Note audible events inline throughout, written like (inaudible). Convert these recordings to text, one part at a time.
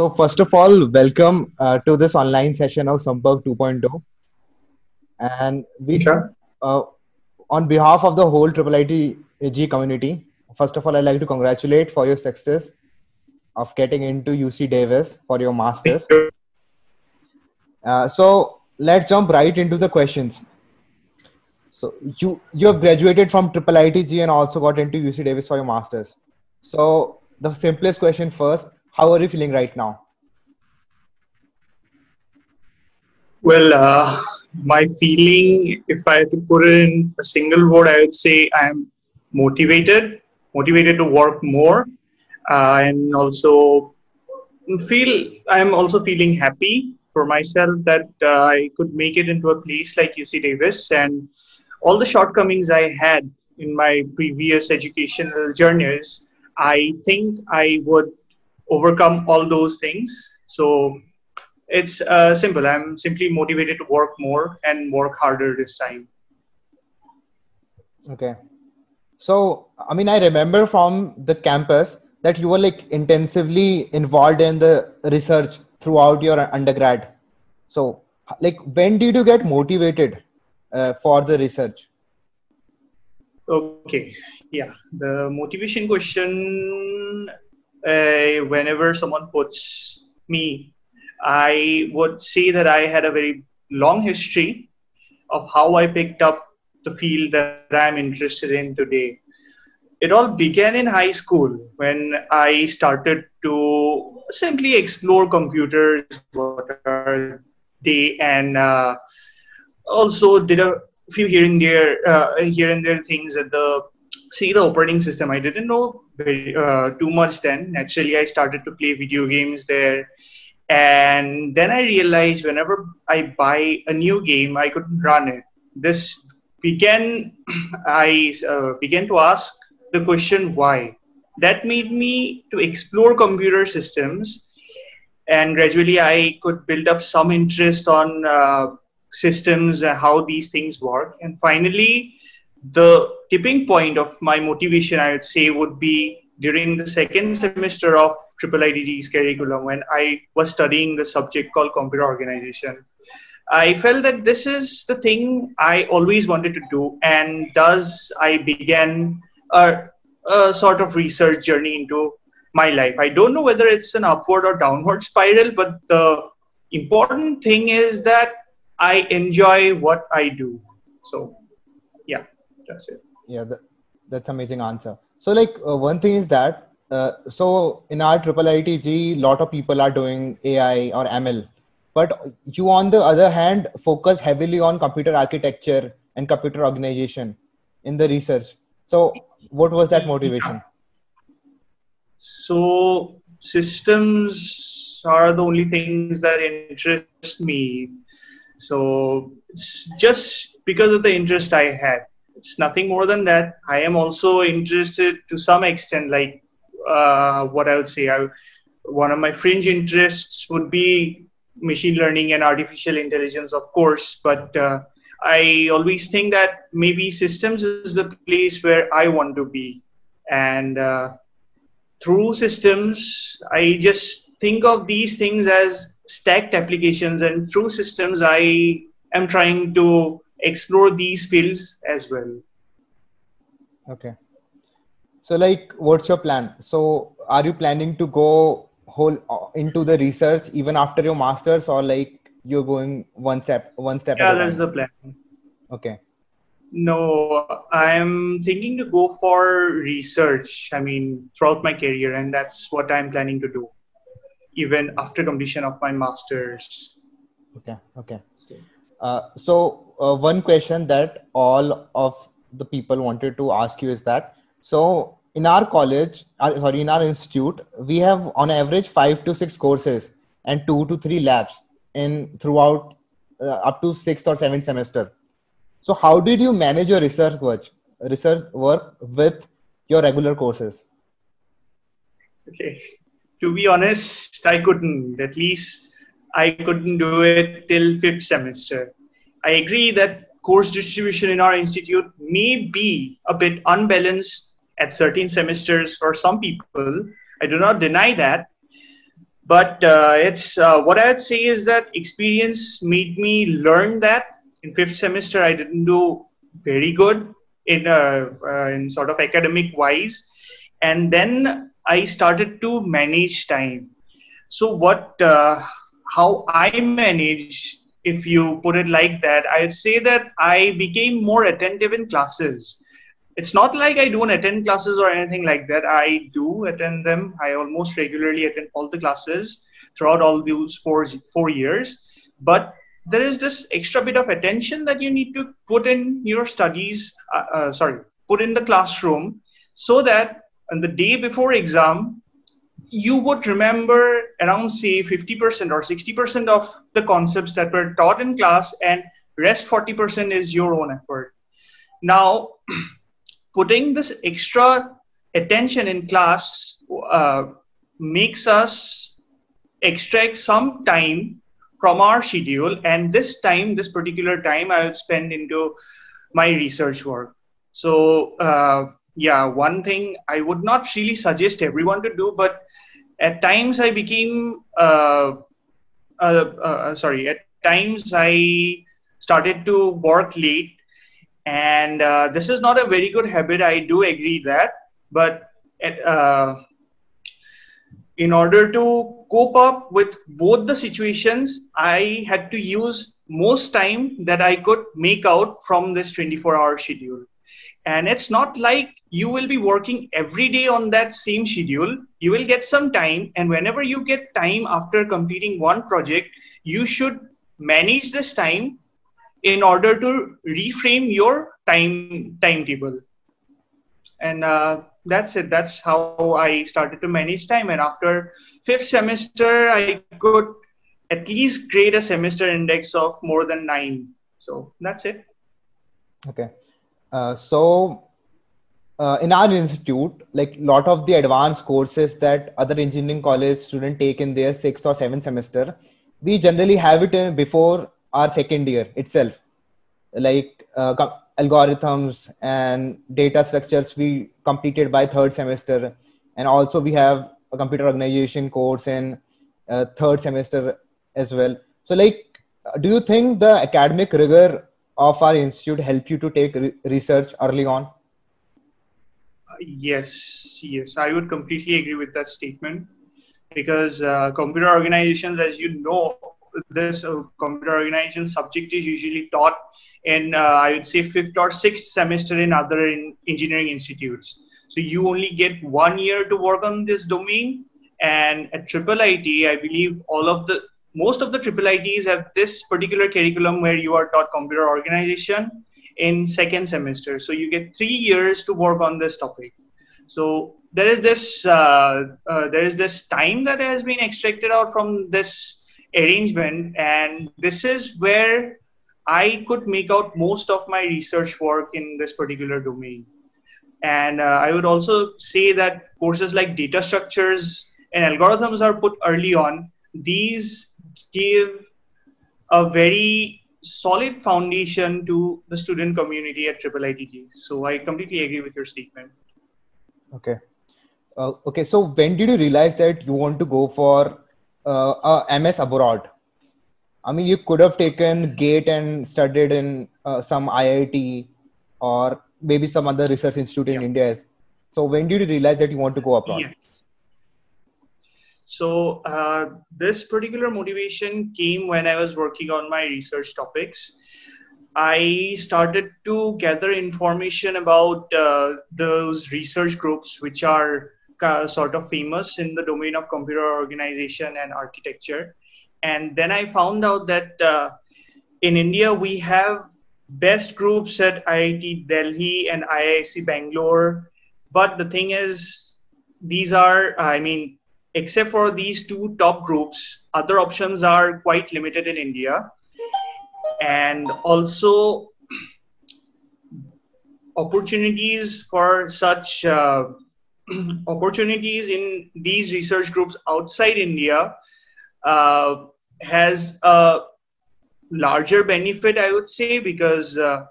so first of all, welcome uh, to this online session of Sampark 2.0. And we, Sure. uh, on behalf of the whole Triple IT community, first of all, I'd like to congratulate for your success of getting into UC Davis for your masters. Uh, so let's jump right into the questions. So you you have graduated from Triple ITG and also got into UC Davis for your masters. So the simplest question first: How are you feeling right now? Well, uh, my feeling, if I had to put it in a single word, I would say I'm motivated, motivated to work more, uh, and also feel I'm also feeling happy for myself that uh, I could make it into a place like UC Davis and all the shortcomings I had in my previous educational journeys. I think I would overcome all those things. So it's uh, simple. I'm simply motivated to work more and work harder this time. Okay. So, I mean, I remember from the campus that you were like intensively involved in the research throughout your undergrad. So, like, when did you get motivated uh, for the research? Okay, yeah. The motivation question, uh, whenever someone puts me, I would say that I had a very long history of how I picked up the field that I'm interested in today. It all began in high school when I started to simply explore computers, what are they, and uh, also did a few here and there, uh, here and there things at the see the operating system. I didn't know very uh, too much then. Naturally, I started to play video games there, and then I realized whenever I buy a new game, I couldn't run it. This began. (clears throat) I uh, began to ask the question why. That made me to explore computer systems, and gradually I could build up some interest on uh, systems and how these things work. And finally, the tipping point of my motivation, I would say, would be during the second semester of Triple ITG's curriculum when I was studying the subject called computer organization. I felt that this is the thing I always wanted to do, and thus I began a, a sort of research journey into my life. I don't know whether it's an upward or downward spiral, but the important thing is that I enjoy what I do. So, that's it. Yeah, that, that's amazing answer. So, like, uh, one thing is that uh, so in our triple ITG, lot of people are doing AI or ML, but you, on the other hand, focus heavily on computer architecture and computer organization in the research. So, what was that motivation? So, systems are the only things that interest me. So, it's just because of the interest I had. It's nothing more than that. I am also interested to some extent, like uh, what I would say. I, one of my fringe interests would be machine learning and artificial intelligence, of course, but uh, I always think that maybe systems is the place where I want to be. And uh, through systems, I just think of these things as stacked applications, and through systems, I am trying to explore these fields as well. Okay. So, like, what's your plan? So, are you planning to go whole uh, into the research even after your masters, or like you're going one step, one step? Yeah, that's the plan. Okay. No, I'm thinking to go for research. I mean, throughout my career, and that's what I'm planning to do, even after completion of my masters. Okay. Okay. Uh, so, uh, one question that all of the people wanted to ask you is that so in our college, uh, sorry, in our institute, we have on average five to six courses and two to three labs in throughout uh, up to sixth or seventh semester. So, how did you manage your research work, research work with your regular courses? Okay, to be honest, I couldn't. At least I couldn't do it till fifth semester. I agree that course distribution in our institute may be a bit unbalanced at certain semesters for some people. I do not deny that. but uh, it's uh, what I'd say is that experience made me learn that. In fifth semester, I didn't do very good in uh, uh in sort of academic wise, and then I started to manage time. So what? How I manage, if you put it like that, I'd say that I became more attentive in classes it's not like I don't attend classes or anything like that. I do attend them. I almost regularly attend all the classes throughout all those four four years. But there is this extra bit of attention that you need to put in your studies. Uh, uh, sorry, put in the classroom, so that on the day before exam, you would remember around say 50% or 60% of the concepts that were taught in class, and rest 40% is your own effort. Now. (clears throat) putting this extra attention in class uh, makes us extract some time from our schedule and this time this particular time i would spend into my research work so uh, yeah one thing i would not really suggest everyone to do but at times i became uh, uh, uh sorry at times i started to work late. And uh, this is not a very good habit i do agree that. But uh, in order to cope up with both the situations i had to use most time that i could make out from this 24 hour schedule. And it's not like you will be working every day on that same schedule. You will get some time and whenever you get time after completing one project you should manage this time in order to reframe your time timetable. And uh, that's it. That's how i started to manage time. And after fifth semester i could at least grade a semester index of more than nine. So that's it. Okay. Uh, so uh, in our institute like a lot of the advanced courses that other engineering college students take in their sixth or seventh semester we generally have it before our second year itself. Like uh, algorithms and data structures we completed by third semester. And also we have a computer organization course in uh, third semester as well. So like do you think the academic rigor of our institute help you to take re- research early on yes yes i would completely agree with that statement because uh, computer organizations as you know this uh, computer organization subject is usually taught in uh, I would say fifth or sixth semester in other in engineering institutes. So you only get one year to work on this domain. And at Triple IT, I believe all of the most of the Triple ITs have this particular curriculum where you are taught computer organization in second semester. So you get three years to work on this topic. So there is this uh, uh, there is this time that has been extracted out from this arrangement and this is where i could make out most of my research work in this particular domain and uh, i would also say that courses like data structures and algorithms are put early on these give a very solid foundation to the student community at triple ITG. So I completely agree with your statement. Okay. Uh, okay. So when did you realize that you want to go for uh, a MS abroad. I mean, you could have taken GATE and studied in uh, some IIT or maybe some other research institute in yeah. India. So, when did you realize that you want to go abroad? Yeah. So, uh, this particular motivation came when I was working on my research topics. I started to gather information about uh, those research groups which are uh, sort of famous in the domain of computer organization and architecture. And then I found out that uh, in India, we have best groups at IIT Delhi and IISc Bangalore. But the thing is, these are, I mean, except for these two top groups, other options are quite limited in India. And also, opportunities for such uh, (clears throat) opportunities in these research groups outside India uh, has a larger benefit, I would say, because uh,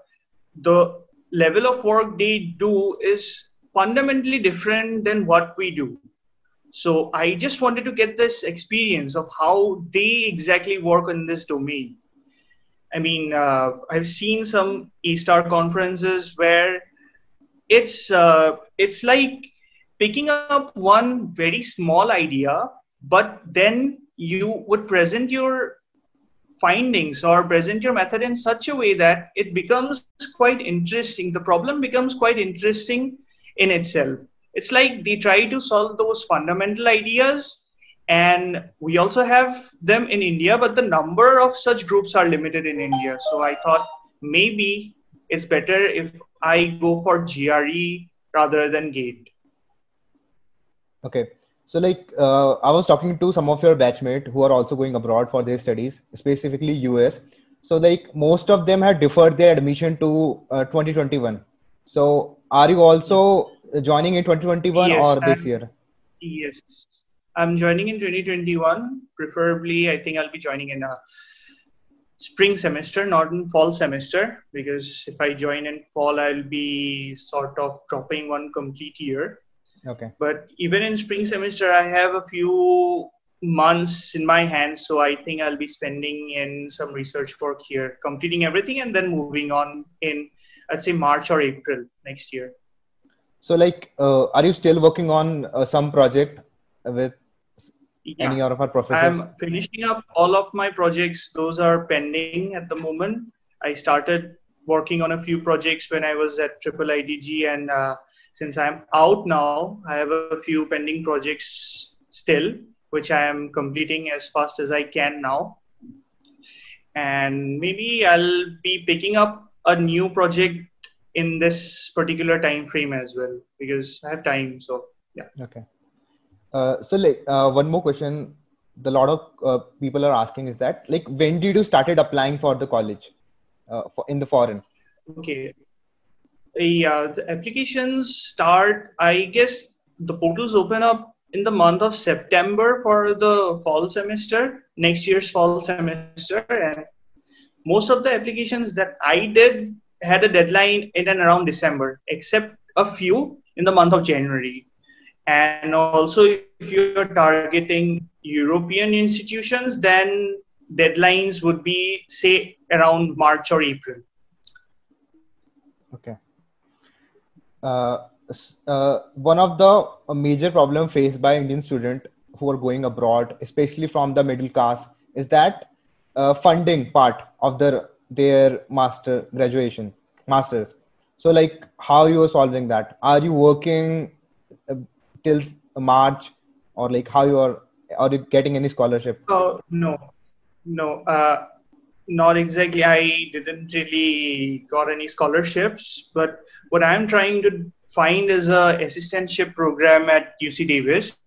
the level of work they do is fundamentally different than what we do. So I just wanted to get this experience of how they exactly work in this domain. I mean, uh, I've seen some A-star conferences where it's uh, it's like picking up one very small idea, but then you would present your findings or present your method in such a way that it becomes quite interesting. The problem becomes quite interesting in itself. It's like they try to solve those fundamental ideas, and we also have them in India, but the number of such groups are limited in India. So I thought maybe it's better if I go for GRE rather than GATE. Okay. So, like, uh, I was talking to some of your batchmate who are also going abroad for their studies, specifically US. So, like, most of them had deferred their admission to uh, 2021. So, are you also joining in 2021 yes, or this I'm, year? Yes, I'm joining in 2021. Preferably, I think I'll be joining in a spring semester, not in fall semester, because if I join in fall, I'll be sort of dropping one complete year. Okay. But even in spring semester, I have a few months in my hands, so I think I'll be spending in some research work here, completing everything, and then moving on in, I'd say March or April next year. So, like, uh, are you still working on uh, some project with yeah. any of our professors? I'm finishing up all of my projects. Those are pending at the moment. I started working on a few projects when I was at Triple ITG, and uh, since I'm out now, I have a few pending projects still, which I am completing as fast as I can now. And maybe I'll be picking up a new project in this particular time frame as well because I have time. So yeah. Okay. Uh, so like uh, one more question, the lot of uh, people are asking is that like when did you started applying for the college, uh, for, in the foreign? Okay, yeah, the applications start. I guess the portals open up in the month of September for the fall semester, next year's fall semester, and most of the applications that I did had a deadline in and around December, except a few in the month of January. And also, if you're targeting European institutions, then deadlines would be, say, around March or April. Okay uh, uh, one of the major problem faced by Indian student who are going abroad, especially from the middle class, is that uh, funding part of their their master graduation masters. So, like, how you are solving that? Are you working uh, till March, or like how you are? Are you getting any scholarship? Oh no, no. Uh, not exactly i didn't really got any scholarships but what i'm trying to find is a assistantship program at uc davis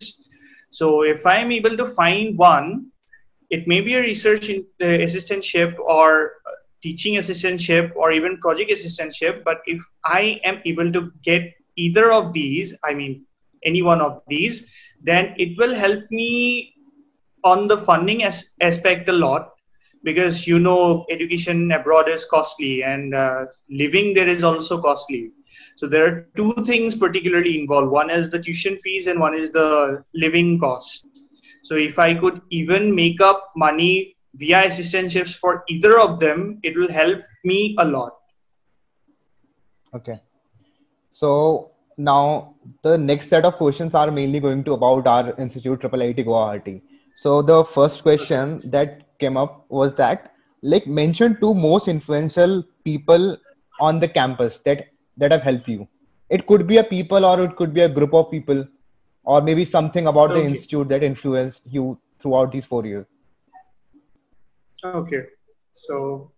so if i'm able to find one it may be a research in, uh, assistantship or teaching assistantship or even project assistantship but if i am able to get either of these i mean any one of these then it will help me on the funding as- aspect a lot because you know education abroad is costly and uh, living there is also costly. So there are two things particularly involved. One is the tuition fees and one is the living cost. So if i could even make up money via assistantships for either of them it will help me a lot okay so now the next set of questions are mainly going to about our institute triple IIT Guwahati. So the first question that came up was that like mention two most influential people on the campus that that have helped you it could be a people or it could be a group of people or maybe something about okay. the institute that influenced you throughout these four years okay so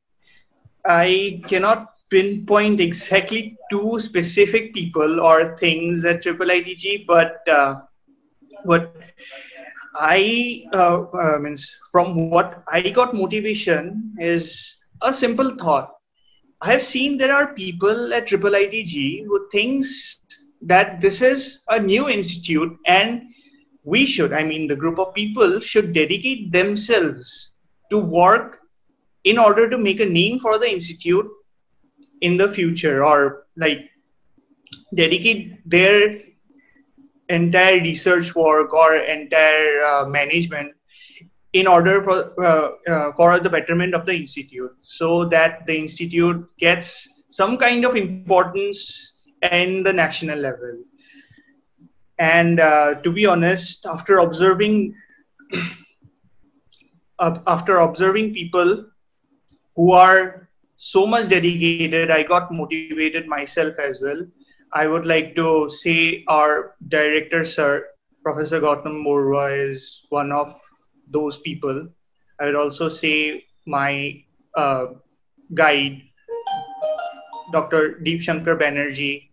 i cannot pinpoint exactly two specific people or things at triple itg but uh, what I uh, uh, means from what I got motivation is a simple thought. I have seen there are people at Triple ITG who thinks that this is a new institute and we should, I mean, the group of people should dedicate themselves to work in order to make a name for the institute in the future or like dedicate their entire research work or entire uh, management in order for uh, uh, for the betterment of the institute so that the institute gets some kind of importance in the national level. And uh, to be honest after observing after observing people who are so much dedicated i got motivated myself as well I would like to say our director, sir, Professor Gautam Barua, is one of those people. I would also say my uh, guide, Dr. Dip Sankar Banerjee,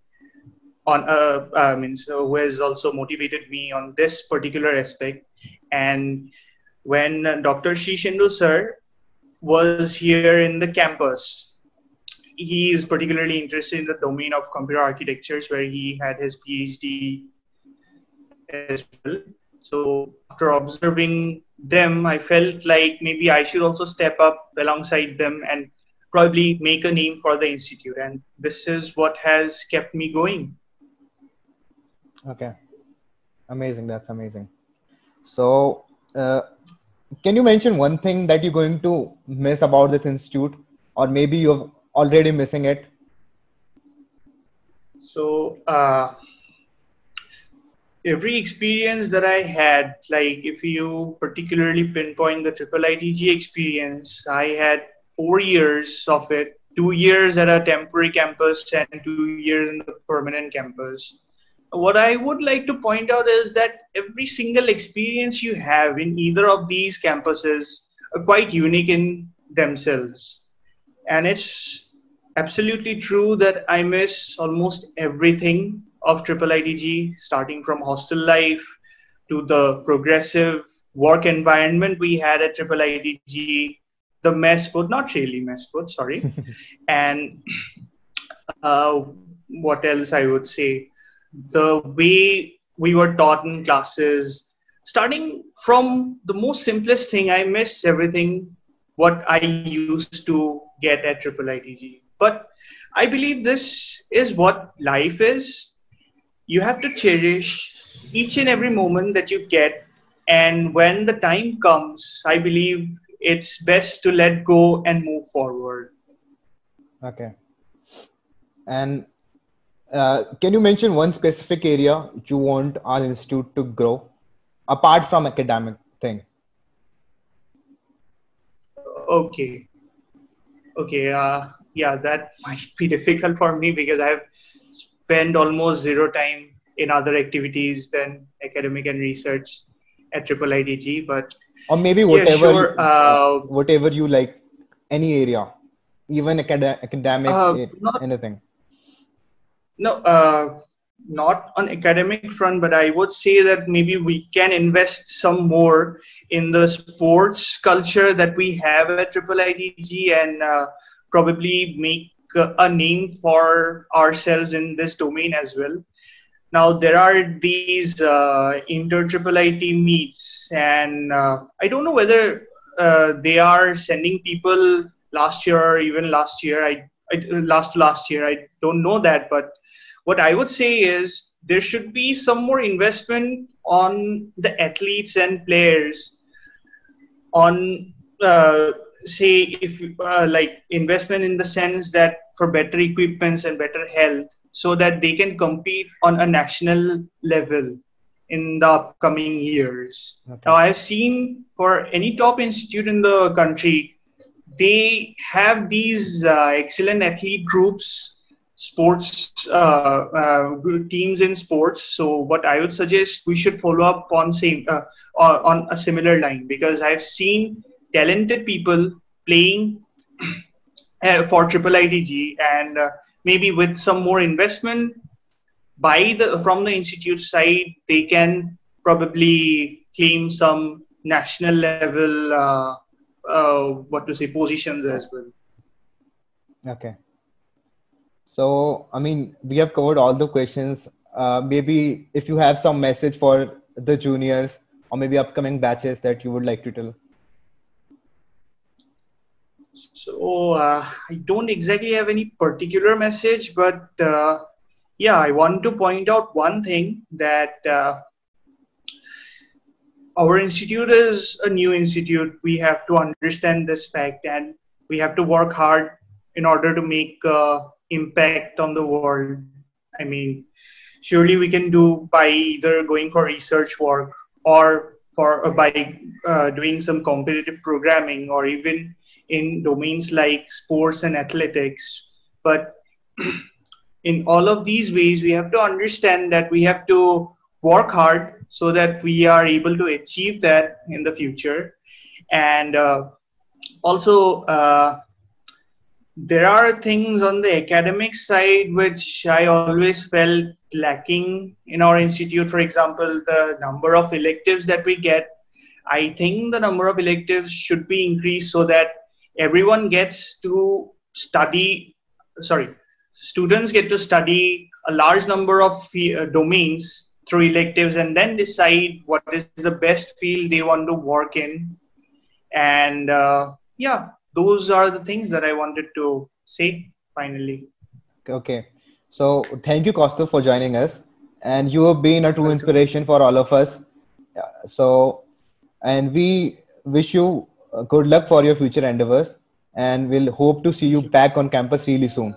on uh, I mean, so who has also motivated me on this particular aspect. And when Dr. Shirshendu sir was here in the campus, he is particularly interested in the domain of computer architectures, where he had his PhD as well. So after observing them, I felt like maybe I should also step up alongside them and probably make a name for the institute. And this is what has kept me going. Okay, amazing. That's amazing. So, uh, can you mention one thing that you're going to miss about this institute, or maybe you're already missing it? So, uh, every experience that I had, like if you particularly pinpoint the triple ITG experience, I had four years of it, two years at a temporary campus and two years in the permanent campus. What I would like to point out is that every single experience you have in either of these campuses are quite unique in themselves. And it's absolutely true that I miss almost everything of Triple ITG, starting from hostel life to the progressive work environment we had at Triple ITG, the mess food, not really mess food, sorry, (laughs) and uh, what else I would say, the way we were taught in classes, starting from the most simplest thing, I miss everything what I used to get at Triple ITG. But I believe this is what life is. You have to cherish each and every moment that you get. And when the time comes, I believe it's best to let go and move forward. Okay. And uh, can you mention one specific area you want our institute to grow apart from academic thing? Okay. Okay. Uh, yeah, that (laughs) might be difficult for me because I've spent almost zero time in other activities than academic and research at Triple ITG. But or maybe whatever, yeah, sure. uh, whatever you like, any area, even acad- academic, uh, not, anything. No, uh, not on academic front, but I would say that maybe we can invest some more in the sports culture that we have at Triple itg and uh, probably make a name for ourselves in this domain as well. Now there are these uh, inter triple IT meets, and uh, I don't know whether uh, they are sending people last year or even last year. I, I last last year I don't know that, but what I would say is there should be some more investment on the athletes and players on uh, say if uh, like investment in the sense that for better equipments and better health so that they can compete on a national level in the upcoming years okay. now i've seen for any top institute in the country they have these uh, excellent athlete groups sports uh, uh, teams in sports so what i would suggest we should follow up on same uh, on a similar line because i've seen talented people playing (clears throat) uh, for Triple ITG and uh, maybe with some more investment by the from the institute side, they can probably claim some national level uh, what to say positions as well. Okay. So I mean, we have covered all the questions. Uh, maybe if you have some message for the juniors or maybe upcoming batches that you would like to tell. So uh, I don't exactly have any particular message, but uh, yeah, I want to point out one thing that uh, our institute is a new institute. We have to understand this fact and we have to work hard in order to make uh, impact on the world. I mean, surely we can do by either going for research work or for uh, by uh, doing some competitive programming or even in domains like sports and athletics. But (clears throat) in all of these ways, we have to understand that we have to work hard so that we are able to achieve that in the future. And uh, also, uh, there are things on the academic side which I always felt lacking in our institute. For example, the number of electives that we get. I think the number of electives should be increased so that everyone gets to study. Sorry, students get to study a large number of uh, domains through electives and then decide what is the best field they want to work in. And uh, yeah, those are the things that I wanted to say finally. Okay. So thank you, Kaustav, for joining us. And you have been a true inspiration for all of us. So, and we wish you uh, good luck for your future endeavors and we'll hope to see you back on campus really soon.